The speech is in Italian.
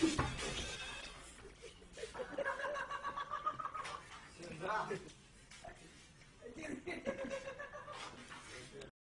Sembrate.